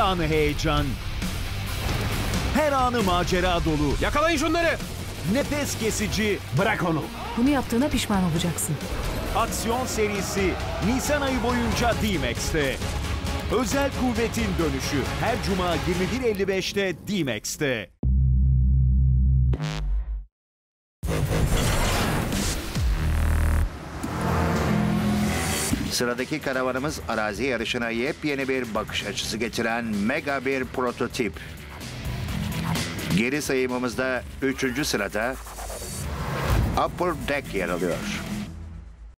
anı heyecan. Her anı macera dolu. Yakalayın şunları. Nefes kesici Bırak onu. Bunu yaptığına pişman olacaksın. aksiyon serisi Nisan ayı boyunca D-Max'te. Özel kuvvetin dönüşü her cuma 21.55'te D-Max'te. Sıradaki karavanımız arazi yarışına yepyeni bir bakış açısı getiren mega bir prototip. Geri sayımımızda 3. sırada Upper Deck yer alıyor.